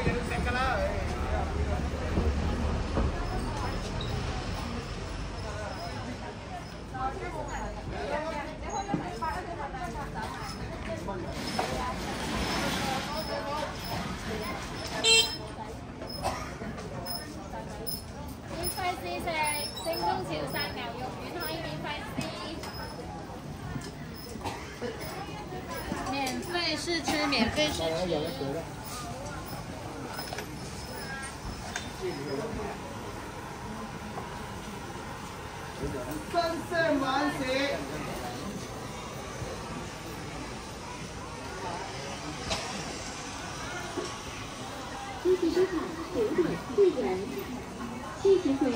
Oh, yeah,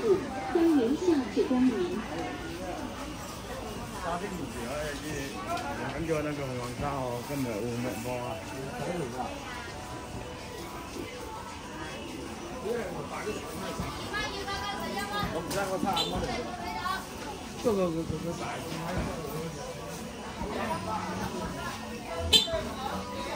路归原线铁公园。揸啲唔住咧，啲緊咗那個黃沙河今日會唔會播啊？我唔知我差唔多，不過佢佢佢大。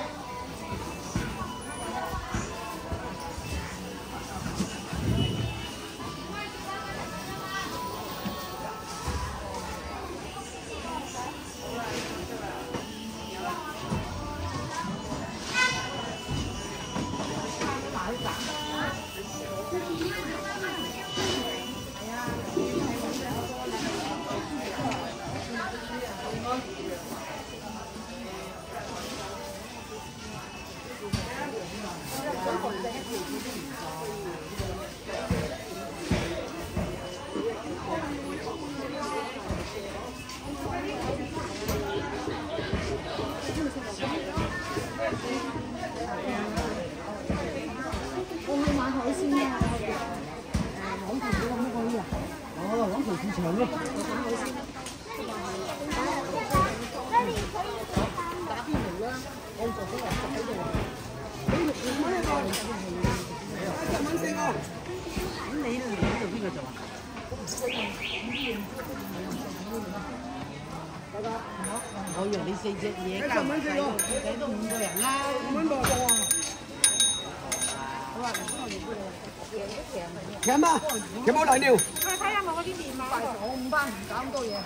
有冇內尿？去睇下我嗰啲麵包。我五班唔搞咁多嘢。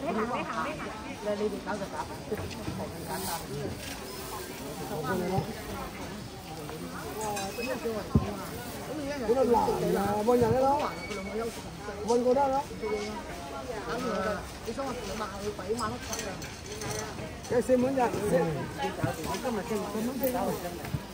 你行，你行，你行，你行。你哋搞就搞，啲全部咁簡單。哇！真係幾環保啊！咁而家人好難啊，運人啦，佢兩個優勢，運過得啦。啱嘅，你想我幾萬，你幾萬都得啊！有四滿人，我今日先，今晚先。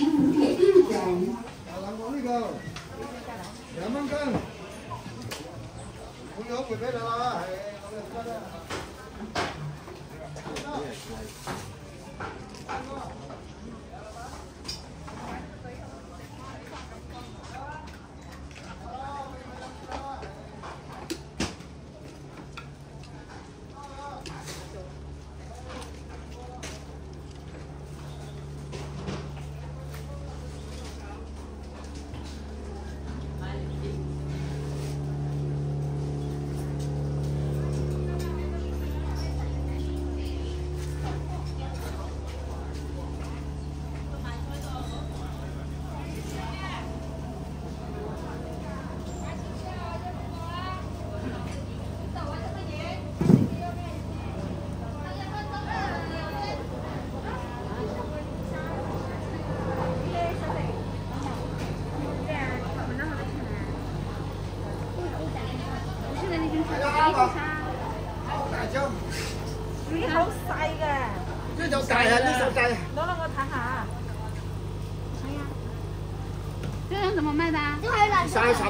những thể tiêu chuẩn. Cảm ơn các bạn.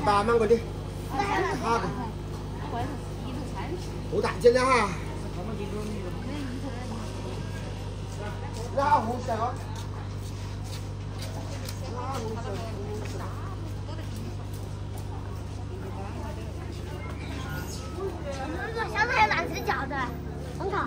bà mang còn đi ha thủ tạm trên đó ha ra hồ sơ ra hồ sơ sáng nay làm gì chảo 的，很好。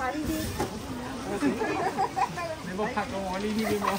มาดีๆในบอกผักกระหมอนี่พี่ดีมอก